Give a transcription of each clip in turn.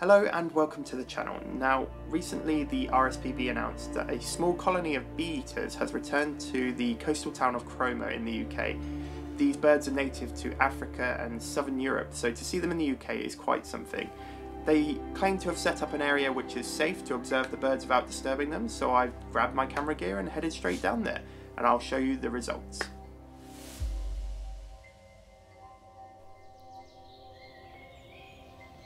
Hello and welcome to the channel. Now, recently the RSPB announced that a small colony of bee-eaters has returned to the coastal town of Cromer in the UK. These birds are native to Africa and southern Europe, so to see them in the UK is quite something. They claim to have set up an area which is safe to observe the birds without disturbing them, so I've grabbed my camera gear and headed straight down there, and I'll show you the results.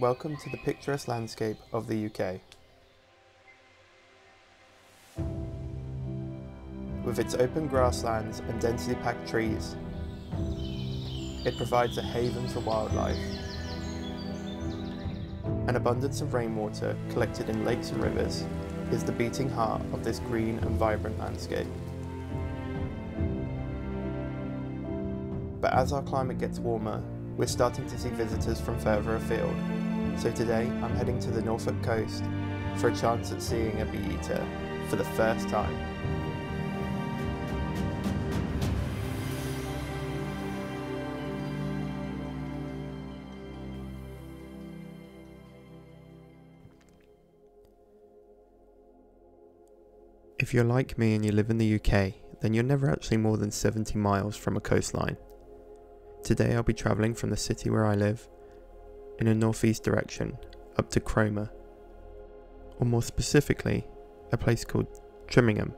Welcome to the picturesque landscape of the UK. With its open grasslands and densely packed trees, it provides a haven for wildlife. An abundance of rainwater collected in lakes and rivers is the beating heart of this green and vibrant landscape. But as our climate gets warmer, we're starting to see visitors from further afield. So today I'm heading to the Norfolk coast for a chance at seeing a bee eater for the first time. If you're like me and you live in the UK, then you're never actually more than 70 miles from a coastline. Today I'll be travelling from the city where I live in a northeast direction up to Cromer, or more specifically, a place called Trimingham.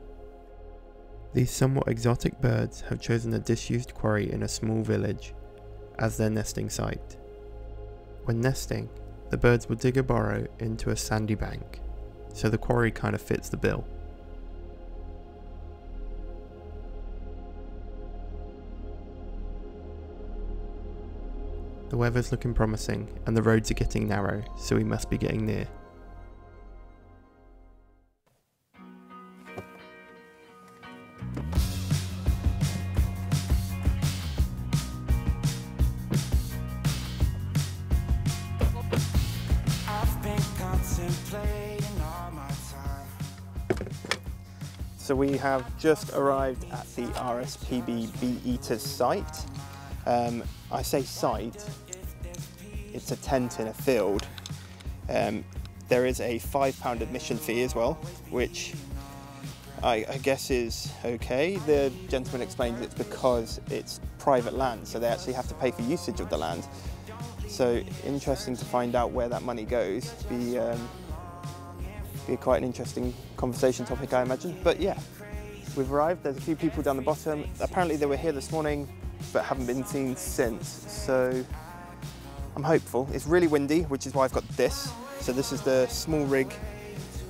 These somewhat exotic birds have chosen a disused quarry in a small village as their nesting site. When nesting, the birds will dig a burrow into a sandy bank, so the quarry kind of fits the bill. The weather's looking promising and the roads are getting narrow, so we must be getting near. So we have just arrived at the RSPB Bee Eaters site. Um, I say site it's a tent in a field. Um, there is a five pound admission fee as well, which I, I, guess is okay. The gentleman explains it's because it's private land, so they actually have to pay for usage of the land. So interesting to find out where that money goes. Be um, be quite an interesting conversation topic, I imagine. But yeah, we've arrived. There's a few people down the bottom. Apparently they were here this morning, but haven't been seen since. So I'm hopeful. It's really windy, which is why I've got this. So this is the Smallrig.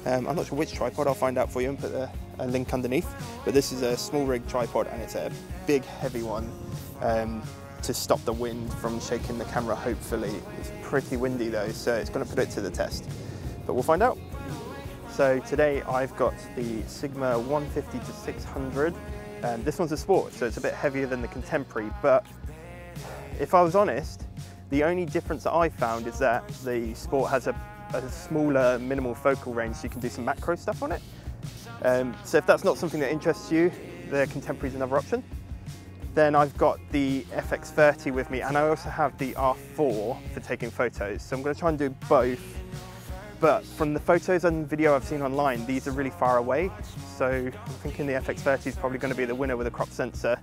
Um, I'm not sure which tripod, I'll find out for you and put a, a, link underneath. But this is a Smallrig tripod and it's a big heavy one um, to stop the wind from shaking the camera, hopefully. It's pretty windy though, so it's gonna put it to the test. But we'll find out. So today I've got the Sigma 150 to 600. Um, this one's a sport, so it's a bit heavier than the contemporary, but if I was honest, the only difference that I found is that the Sport has a, a smaller minimal focal range so you can do some macro stuff on it. Um, so if that's not something that interests you, the Contemporary is another option. Then I've got the FX30 with me and I also have the R4 for taking photos. So I'm going to try and do both. But from the photos and video I've seen online, these are really far away. So I'm thinking the FX30 is probably going to be the winner with a crop sensor.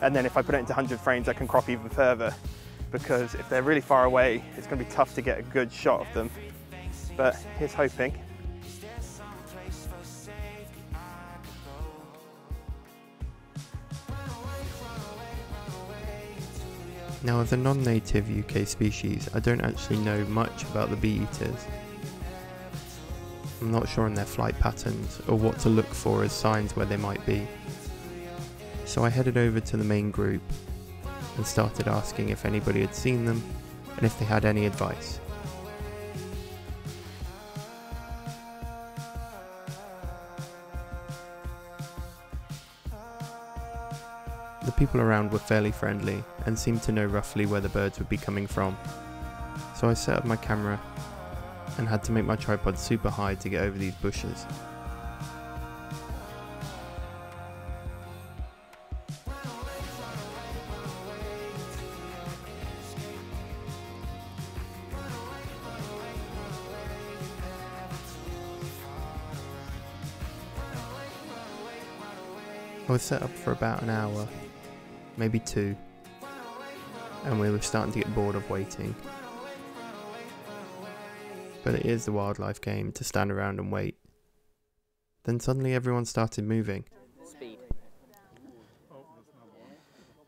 And then if I put it into 100 frames, I can crop even further because if they're really far away, it's going to be tough to get a good shot of them. But here's hoping. Now as a non-native UK species, I don't actually know much about the bee eaters. I'm not sure on their flight patterns or what to look for as signs where they might be. So I headed over to the main group and started asking if anybody had seen them and if they had any advice. The people around were fairly friendly and seemed to know roughly where the birds would be coming from. So I set up my camera and had to make my tripod super high to get over these bushes. I was set up for about an hour, maybe two, and we were starting to get bored of waiting. But it is the wildlife game to stand around and wait. Then suddenly everyone started moving. Speed.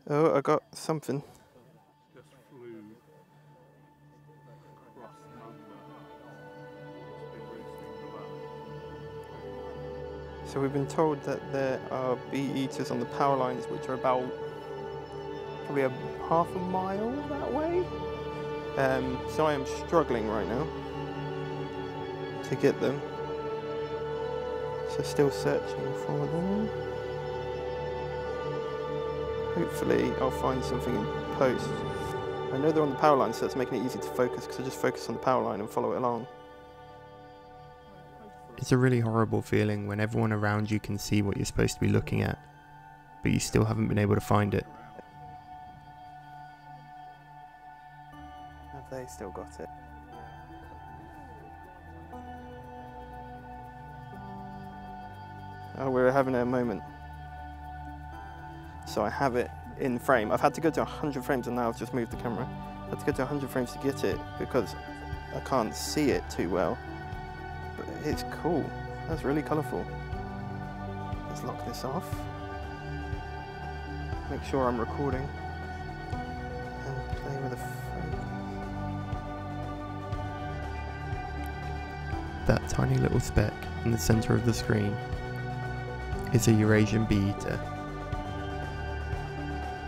Oh, I got something. So we've been told that there are bee eaters on the power lines which are about probably a half a mile that way. Um, so I am struggling right now to get them. So still searching for them. Hopefully I'll find something in post. I know they're on the power line so that's making it easy to focus because I just focus on the power line and follow it along. It's a really horrible feeling when everyone around you can see what you're supposed to be looking at, but you still haven't been able to find it. Have they still got it? Oh, we're having a moment. So I have it in frame. I've had to go to 100 frames and now I've just moved the camera. I had to go to 100 frames to get it because I can't see it too well. It's cool. That's really colourful. Let's lock this off. Make sure I'm recording. And play with the focus. That tiny little speck in the centre of the screen is a Eurasian bee eater.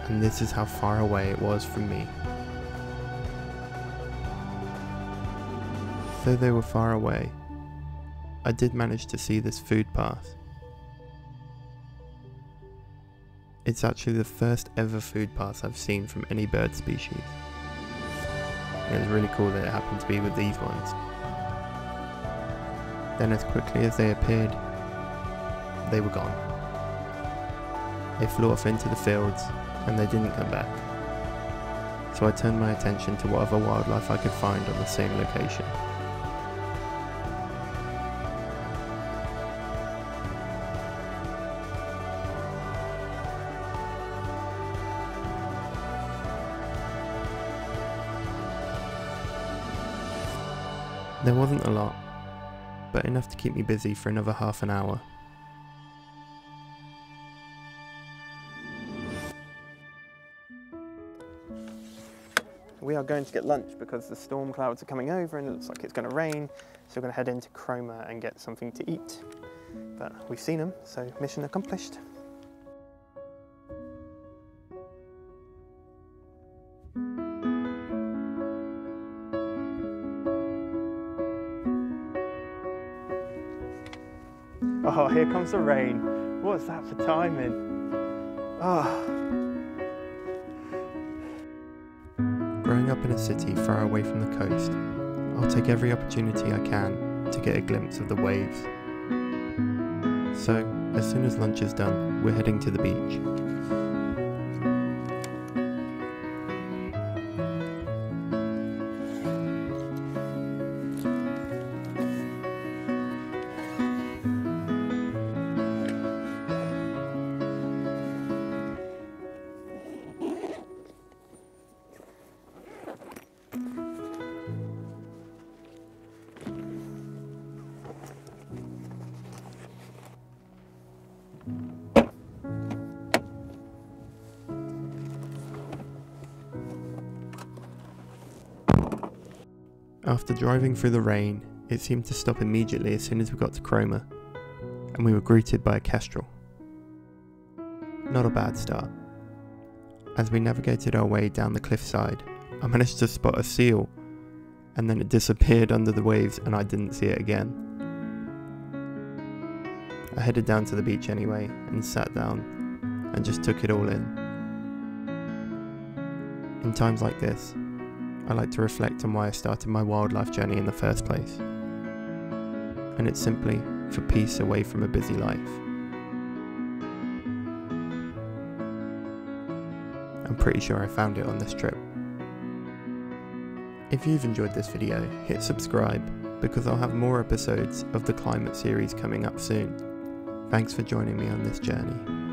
And this is how far away it was from me. Though they were far away, I did manage to see this food pass. It's actually the first ever food pass I've seen from any bird species. It was really cool that it happened to be with these ones. Then as quickly as they appeared, they were gone. They flew off into the fields and they didn't come back. So I turned my attention to whatever wildlife I could find on the same location. There wasn't a lot, but enough to keep me busy for another half an hour. We are going to get lunch because the storm clouds are coming over and it looks like it's going to rain. So we're going to head into Cromer and get something to eat. But we've seen them, so mission accomplished. Oh, here comes the rain. What's that for timing? Oh. Growing up in a city far away from the coast, I'll take every opportunity I can to get a glimpse of the waves. So, as soon as lunch is done, we're heading to the beach. After driving through the rain, it seemed to stop immediately as soon as we got to Cromer, and we were greeted by a kestrel. Not a bad start. As we navigated our way down the cliffside, I managed to spot a seal, and then it disappeared under the waves and I didn't see it again. I headed down to the beach anyway and sat down and just took it all in. In times like this, I like to reflect on why I started my wildlife journey in the first place. And it's simply for peace away from a busy life. I'm pretty sure I found it on this trip. If you've enjoyed this video, hit subscribe because I'll have more episodes of the climate series coming up soon. Thanks for joining me on this journey.